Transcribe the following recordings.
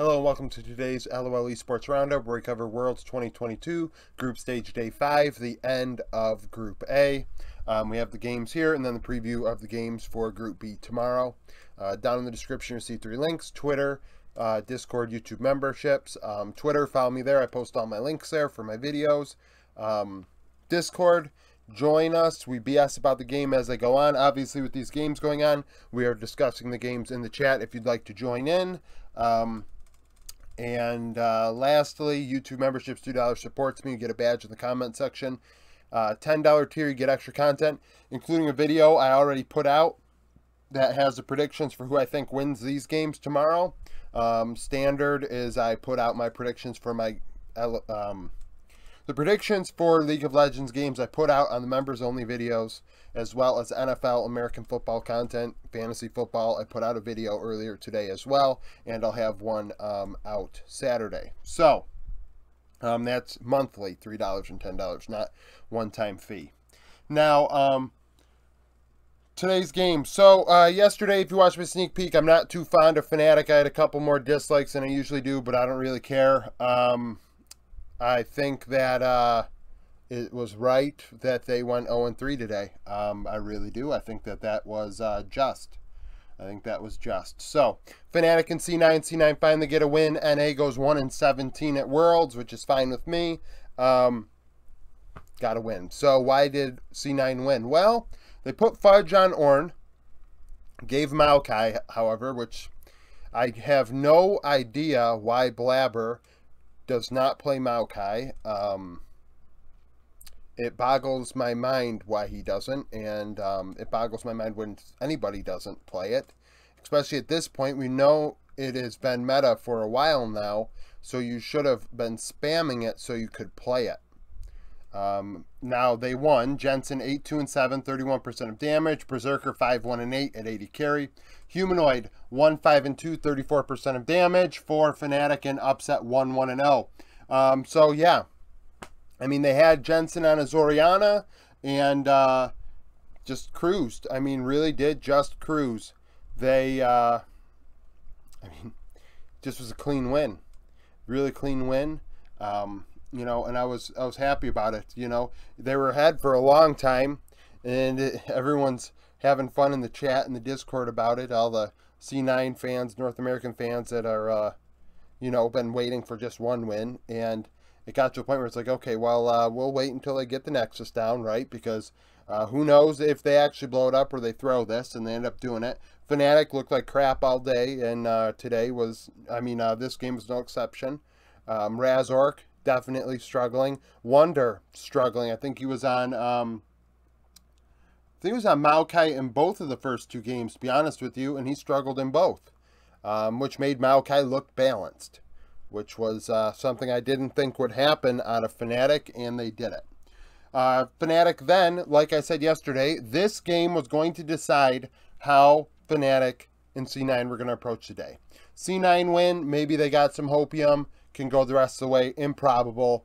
Hello and welcome to today's LOL Esports Roundup where we cover Worlds 2022, Group Stage Day 5, the end of Group A. Um, we have the games here and then the preview of the games for Group B tomorrow. Uh, down in the description you'll see three links, Twitter, uh, Discord, YouTube memberships. Um, Twitter, follow me there. I post all my links there for my videos. Um, Discord, join us. We BS about the game as they go on. Obviously, with these games going on, we are discussing the games in the chat if you'd like to join in. And uh, lastly, YouTube memberships $2 supports me. You get a badge in the comment section. Uh, $10 tier, you get extra content, including a video I already put out that has the predictions for who I think wins these games tomorrow. Um, standard is I put out my predictions for my um, the predictions for League of Legends games I put out on the members only videos, as well as NFL, American football content, fantasy football. I put out a video earlier today as well, and I'll have one um, out Saturday. So um, that's monthly, $3 and $10, not one time fee. Now, um, today's game. So, uh, yesterday, if you watched my sneak peek, I'm not too fond of Fnatic. I had a couple more dislikes than I usually do, but I don't really care. Um, I think that uh, it was right that they went 0 3 today. Um, I really do. I think that that was uh, just. I think that was just. So, Fnatic and C9. C9 finally get a win. NA goes 1 and 17 at Worlds, which is fine with me. Um, got to win. So, why did C9 win? Well, they put Fudge on Ornn. Gave Maokai, however, which I have no idea why Blabber does not play Maokai. Um, it boggles my mind why he doesn't, and um, it boggles my mind when anybody doesn't play it. Especially at this point, we know it has been meta for a while now, so you should have been spamming it so you could play it. Um, now they won. Jensen 8 2 and 7, 31% of damage. Berserker 5 1 and 8 at 80 carry. Humanoid 1 5 and 2, 34% of damage. For Fnatic and Upset 1 1 and 0. Um, so yeah, I mean they had Jensen on Azoriana and uh, just cruised. I mean really did just cruise. They, uh, I mean, just was a clean win, really clean win. Um, you know, and I was I was happy about it. You know, they were ahead for a long time, and it, everyone's having fun in the chat and the Discord about it. All the C9 fans, North American fans that are, uh, you know, been waiting for just one win, and it got to a point where it's like, okay, well, uh, we'll wait until they get the Nexus down, right? Because uh, who knows if they actually blow it up or they throw this and they end up doing it. Fnatic looked like crap all day, and uh, today was, I mean, uh, this game was no exception. Um, Razork definitely struggling. Wonder struggling. I think he was on. Um, think he was on Maokai in both of the first two games. To be honest with you, and he struggled in both, um, which made Maokai look balanced, which was uh, something I didn't think would happen out of Fnatic, and they did it. Uh, Fnatic then, like I said yesterday, this game was going to decide how Fnatic and C9 were going to approach today. C9 win, maybe they got some hopium can go the rest of the way. Improbable,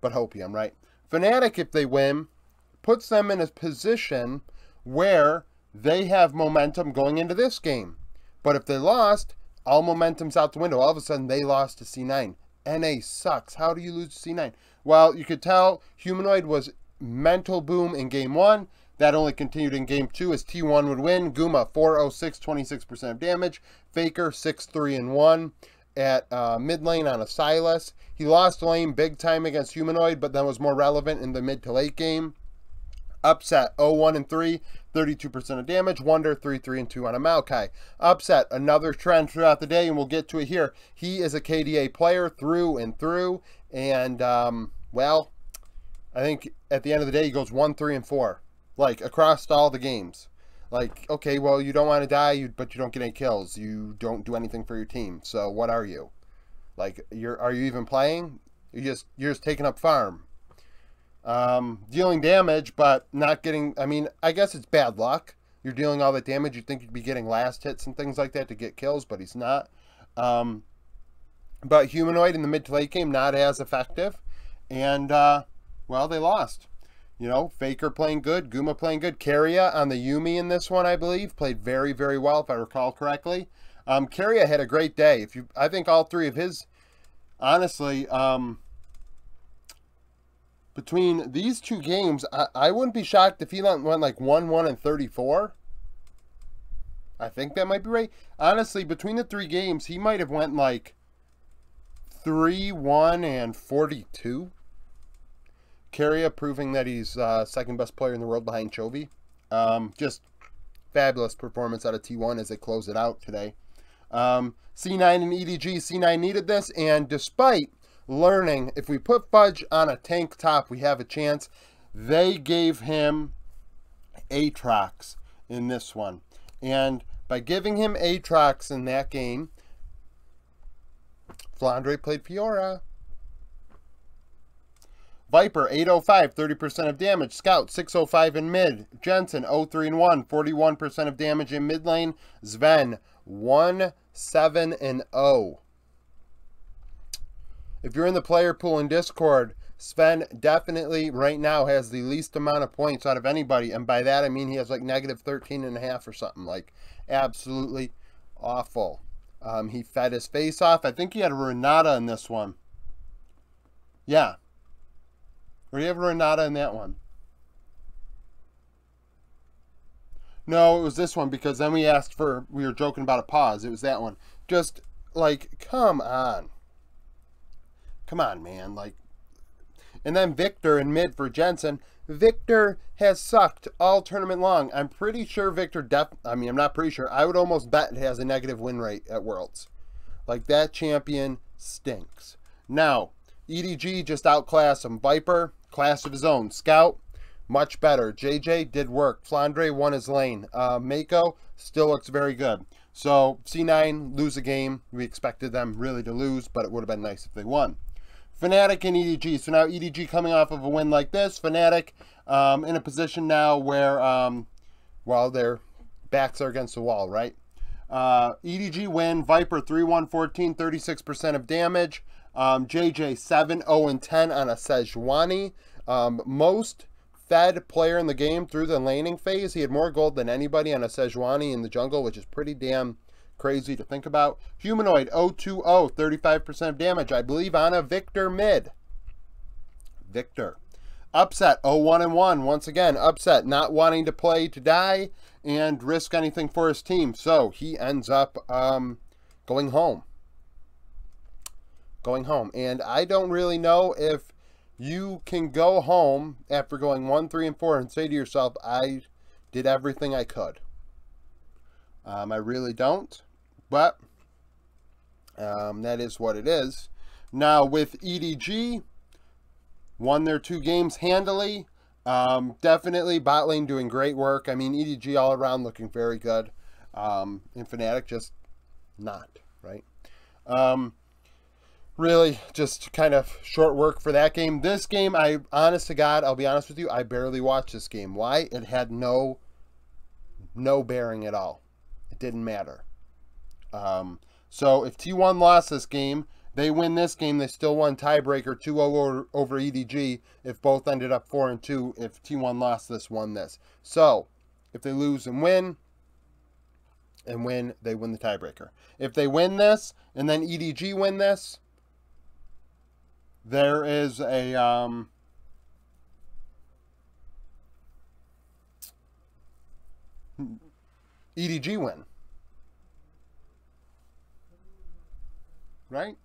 but hopium, right? Fnatic, if they win, puts them in a position where they have momentum going into this game. But if they lost, all momentum's out the window. All of a sudden, they lost to C9. NA sucks. How do you lose to C9? Well, you could tell Humanoid was mental boom in game one. That only continued in game two as T1 would win. Guma 406, 26% of damage. Faker 6 3 and 1 at uh, mid lane on a Sylas. He lost lane big time against Humanoid, but then was more relevant in the mid to late game. Upset 0-1 and 3, 32% of damage. Wonder 3-3 and 2 on a Maokai. Upset, another trend throughout the day, and we'll get to it here. He is a KDA player through and through, and um, well, I think at the end of the day he goes 1, 3, and 4, like across all the games. Like, okay, well, you don't want to die, but you don't get any kills. You don't do anything for your team. So what are you? Like, you're are you even playing? You just you're just taking up farm. Um, dealing damage, but not getting. I mean, I guess it's bad luck. You're dealing all that damage. You'd think you'd be getting last hits and things like that to get kills, but he's not. Um, but humanoid in the mid to late game not as effective, and uh, well, they lost. You know, Faker playing good, Guma playing good. Keria on the Yuumi in this one, I believe, played very, very well, if I recall correctly. Um, Keria had a great day. If you, I think all three of his, honestly, um, between these two games, I, I wouldn't be shocked if he went like 1 1 and 34. I think that might be right. Honestly, between the three games, he might have went like 3 1 and 42. Keria proving that he's uh, second best player in the world behind Chovy. Um, just fabulous performance out of T1 as they close it out today. Um, C9 and EDG, C9 needed this, and despite learning if we put Fudge on a tank top, we have a chance, they gave him Aatrox in this one. And by giving him Aatrox in that game, Flandre played Fiora. Viper, 805, 30% of damage. Scout, 605 in mid. Jensen, 03 and 1, 41% of damage in mid lane. Zven, 1, 7 and 0. If you're in the player pool in Discord, Zven definitely right now has the least amount of points out of anybody. And by that, I mean he has like negative 13 and a half or something. Like, absolutely awful. Um, he fed his face off. I think he had a Renata in this one. Yeah, or you have Renata in that one? No, it was this one because then we asked for, we were joking about a pause. It was that one. Just like, come on. Come on, man. Like, and then Viktor in mid for Jensen. Viktor has sucked all tournament long. I'm pretty sure Viktor, def I mean, I'm not pretty sure. I would almost bet it has a negative win rate at Worlds. Like, that champion stinks. Now, EDG just outclassed him. Viper, class of his own. Scout, much better. JJ did work. Flandre won his lane. Uh, Meiko still looks very good. So C9 lose a game. We expected them really to lose, but it would have been nice if they won. Fnatic and EDG. So now EDG coming off of a win like this. Fnatic um, in a position now where, um, well, their backs are against the wall, right? Uh, EDG win. Viper 3-1-14, 36% of damage. Um, JJ 7 0 10 on a Sejuani. Um, most fed player in the game through the laning phase. He had more gold than anybody on a Sejuani in the jungle, which is pretty damn crazy to think about. Humanoid 020, 35% of damage, I believe, on a Viktor mid. Viktor. Upset 01 and 1. Once again, upset, not wanting to play to die and risk anything for his team. So he ends up um, going home going home. And I don't really know if you can go home after going one, three, and four and say to yourself, I did everything I could. Um, I really don't, but um, that is what it is. Now with EDG, won their two games handily. Um, definitely bot lane doing great work. I mean, EDG all around looking very good. Um, and Fnatic just not, right? Um, really just kind of short work for that game. This game, I honest to God, I'll be honest with you, I barely watched this game. Why? It had no no bearing at all. It didn't matter. Um, so if T1 lost this game, they win this game, they still won tiebreaker 2-0 over, over EDG if both ended up 4 and 2 if T1 lost this won this. So, if they lose and win, and win, they win the tiebreaker. If they win this and then EDG win this, there is a um, EDG win. Right?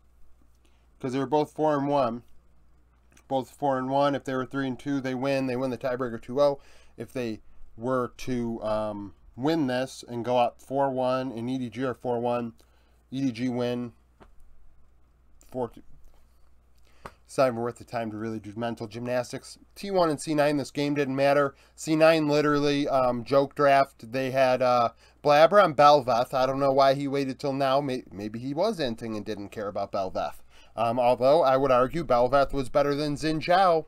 Because they were both 4 and 1. Both 4 and 1. If they were 3 and 2, they win. They win the tiebreaker 2 0. If they were to um, win this and go up 4 1 and EDG are 4 1, EDG win 4 it's not even worth the time to really do mental gymnastics. T1 and C9, this game didn't matter. C9 literally um, joke draft. They had uh, Blabber on Bel'Veth. I don't know why he waited till now. Maybe he was inting and didn't care about Bel'Veth. Um, although I would argue Bel'Veth was better than Xin Zhao.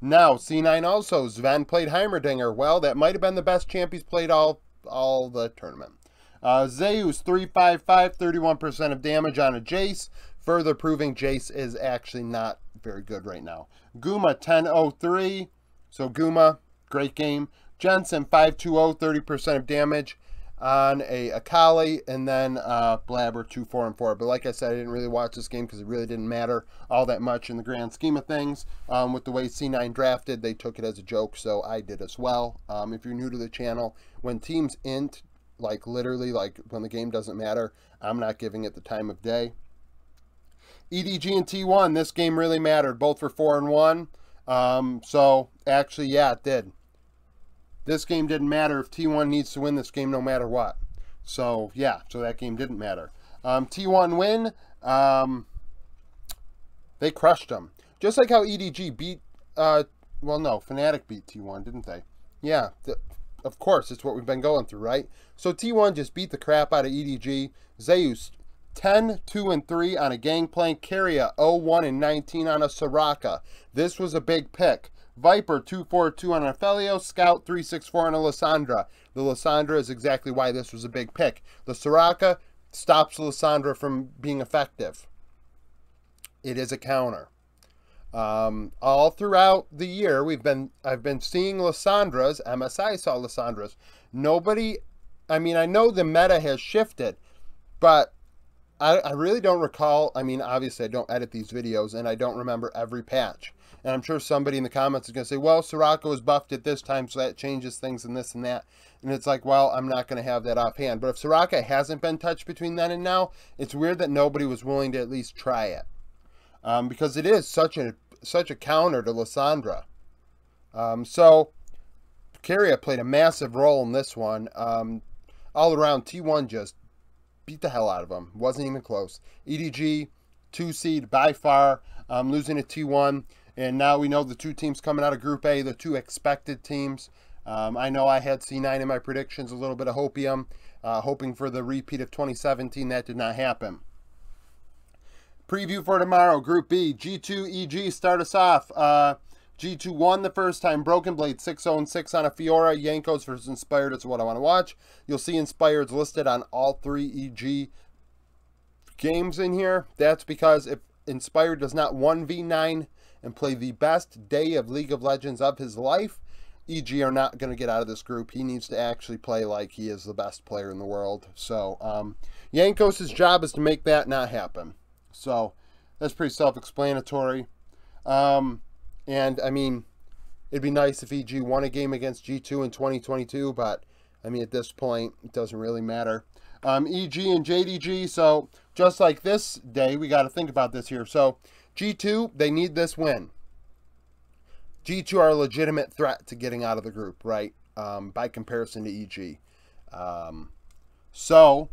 Now, C9 also, Zven played Heimerdinger. Well, that might have been the best champ he's played all, all the tournament. Uh, Zeus, 355, 31% of damage on a Jace further proving Jace is actually not very good right now. Guma 1003. So Guma, great game. Jensen 520, 30% of damage. on a Akali, and then uh, Blabber 2 4 and 4. But like I said, I didn't really watch this game because it really didn't matter all that much in the grand scheme of things. Um, with the way C9 drafted, they took it as a joke, so I did as well. Um, if you're new to the channel, when teams int, like literally, like when the game doesn't matter, I'm not giving it the time of day. EDG and T1, this game really mattered, both for 4 and 1. Um, so, actually, yeah, it did. This game didn't matter if T1 needs to win this game no matter what. So, yeah, so that game didn't matter. Um, T1 win. Um, they crushed them. Just like how EDG beat, uh, well, no, Fnatic beat T1, didn't they? Yeah, of course, it's what we've been going through, right? So T1 just beat the crap out of EDG. Zeus 10, 2, and 3 on a Gangplank. Keria 0, 1, and 19 on a Soraka. This was a big pick. Viper 242 on a Felio, Scout 364 on a Lissandra. The Lissandra is exactly why this was a big pick. The Soraka stops Lissandra from being effective. It is a counter. Um, all throughout the year, we've been I've been seeing Lissandras. MSI saw Lissandras. Nobody, I mean, I know the meta has shifted, but I, I really don't recall. I mean, obviously, I don't edit these videos, and I don't remember every patch. And I'm sure somebody in the comments is going to say, well, Soraka was buffed at this time, so that changes things and this and that. And it's like, well, I'm not going to have that offhand. But if Soraka hasn't been touched between then and now, it's weird that nobody was willing to at least try it. Um, because it is such a such a counter to Lissandra. Um, so, Keria played a massive role in this one. Um, all around, T1 just beat the hell out of them. Wasn't even close. EDG, two seed by far, um, losing to T1. And now we know the two teams coming out of Group A, the two expected teams. Um, I know I had C9 in my predictions, a little bit of hopium, uh, hoping for the repeat of 2017. That did not happen. Preview for tomorrow, Group B, G2 EG start us off. Uh, G2 won the first time. Broken Blade 6 0 6 on a Fiora. Jankos versus Inspired is what I want to watch. You'll see Inspired's listed on all three EG games in here. That's because if Inspired does not 1v9 and play the best day of League of Legends of his life, EG are not going to get out of this group. He needs to actually play like he is the best player in the world. So, um, Jankos' job is to make that not happen. So, that's pretty self explanatory. Um, and I mean, it'd be nice if EG won a game against G2 in 2022, but I mean, at this point, it doesn't really matter. Um, EG and JDG, so just like this day, we got to think about this here. So, G2, they need this win. G2 are a legitimate threat to getting out of the group, right? Um, by comparison to EG. Um, so,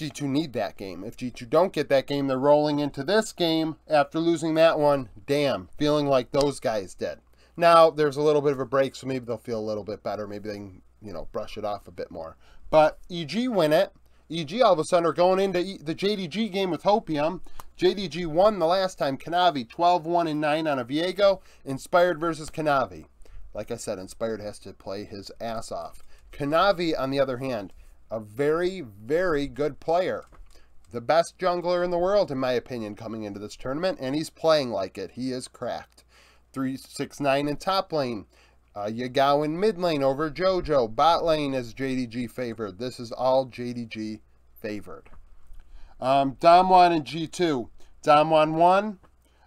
G2 need that game. If G2 don't get that game, they're rolling into this game after losing that one. Damn, feeling like those guys did. Now, there's a little bit of a break, so maybe they'll feel a little bit better. Maybe they can, you know, brush it off a bit more. But EG win it. EG all of a sudden are going into the JDG game with Hopium. JDG won the last time. Kanavi 12 1 and 9 on a Viego. Inspired versus Kanavi. Like I said, Inspired has to play his ass off. Kanavi, on the other hand, a very, very good player. The best jungler in the world, in my opinion, coming into this tournament, and he's playing like it. He is cracked. 369 in top lane. Uh, Yagao in mid lane over JoJo. Bot lane is JDG favored. This is all JDG favored. Um, Damwon and G2. Damwon 1.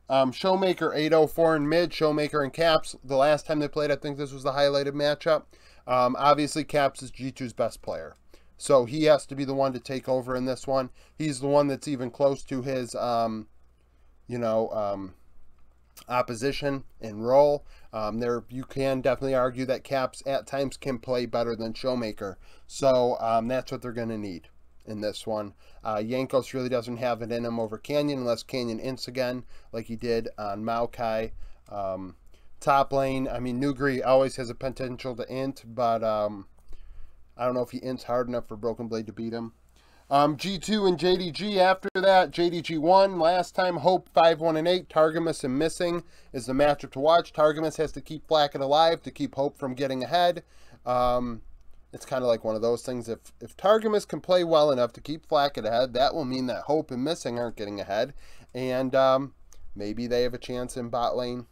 Um, Showmaker 804 in mid. Showmaker and Caps. The last time they played, I think this was the highlighted matchup. Um, obviously, Caps is G2's best player. So he has to be the one to take over in this one. He's the one that's even close to his, um, you know, um, opposition and role. Um, there, you can definitely argue that Caps at times can play better than Showmaker. So um, that's what they're going to need in this one. Uh, Jankos really doesn't have it in him over Canyon unless Canyon ints again, like he did on Maokai. Um, top lane, I mean, Nuguri always has a potential to int, but um, I don't know if he ints hard enough for Broken Blade to beat him. Um, G2 and JDG after that. JDG won last time. Hope 5 1 and 8. Targamas and Missing is the matchup to watch. Targamas has to keep Flakked alive to keep Hope from getting ahead. Um, it's kind of like one of those things. If if Targamas can play well enough to keep Flakked ahead, that will mean that Hope and Missing aren't getting ahead. And um, maybe they have a chance in bot lane.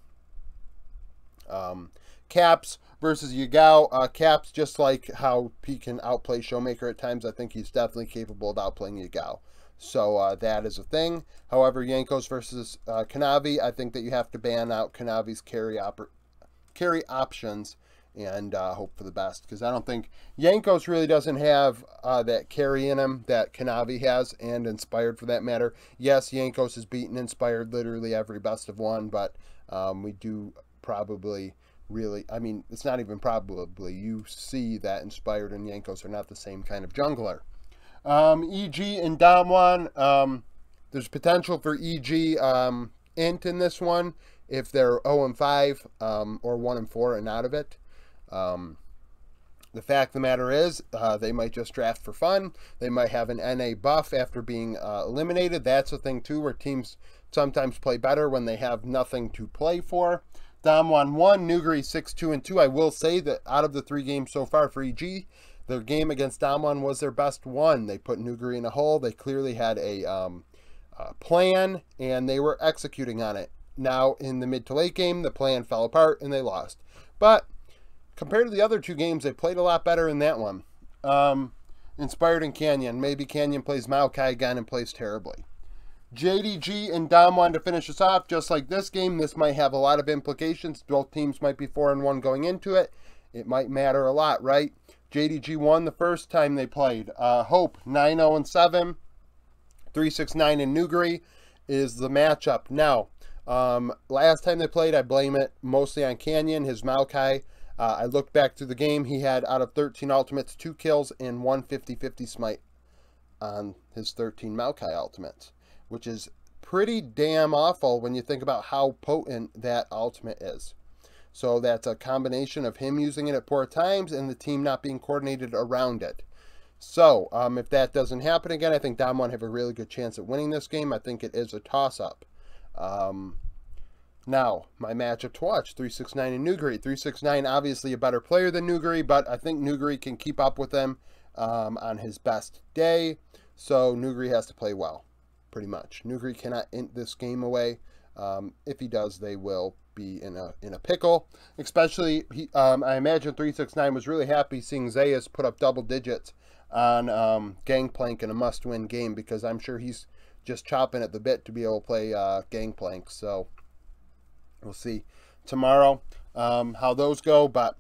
Um, Caps versus Yagao. Uh, Caps, just like how he can outplay Showmaker at times, I think he's definitely capable of outplaying Yagao. So uh, that is a thing. However, Jankos versus uh, Kanavi, I think that you have to ban out Kanavi's carry, carry options and uh, hope for the best because I don't think Jankos really doesn't have uh, that carry in him that Kanavi has and Inspired for that matter. Yes, Jankos has beaten Inspired literally every best of one, but um, we do probably really, I mean, it's not even probably, you see that Inspired and Jankos are not the same kind of jungler. Um, EG and Damwon, um, there's potential for EG um, int in this one if they're 0 and 5 um, or 1 and 4 and out of it. Um, the fact of the matter is, uh, they might just draft for fun. They might have an NA buff after being uh, eliminated. That's a thing, too, where teams sometimes play better when they have nothing to play for. Damwon 1, Nuguri 6 2 and 2. I will say that out of the three games so far for EG, their game against Damwon was their best one. They put Nuguri in a hole. They clearly had a um, plan, and they were executing on it. Now, in the mid to late game, the plan fell apart and they lost. But compared to the other two games, they played a lot better in that one. Um, inspired in Canyon. Maybe Canyon plays Maokai again and plays terribly. JDG and Damwon to finish us off. Just like this game, this might have a lot of implications. Both teams might be 4 and 1 going into it. It might matter a lot, right? JDG won the first time they played. Uh, Hope 9 0 and 7. 369 in Nuguri is the matchup. Now, um, last time they played, I blame it mostly on Canyon, his Maokai. Uh, I looked back through the game. He had, out of 13 ultimates, 2 kills and 1 50-50 smite on his 13 Maokai ultimates, which is pretty damn awful when you think about how potent that ultimate is. So that's a combination of him using it at poor times and the team not being coordinated around it. So, um, if that doesn't happen again, I think Damwon have a really good chance at winning this game. I think it is a toss-up. Um, now, my matchup to watch, 369 and Nuguri. 369, obviously a better player than Nuguri, but I think Nuguri can keep up with them um, on his best day. So Nuguri has to play well, pretty much. Nuguri cannot int this game away. Um, if he does, they will be in a in a pickle. Especially, he, um, I imagine 369 was really happy seeing Zeus put up double digits on um, Gangplank in a must-win game because I'm sure he's just chopping at the bit to be able to play uh, Gangplank. So we'll see tomorrow um, how those go. But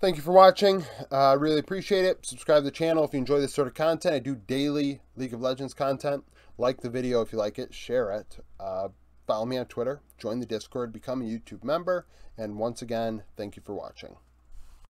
thank you for watching. I uh, really appreciate it. Subscribe to the channel if you enjoy this sort of content. I do daily League of Legends content. Like the video if you like it. Share it. Uh, follow me on Twitter. Join the Discord. Become a YouTube member. And once again, thank you for watching.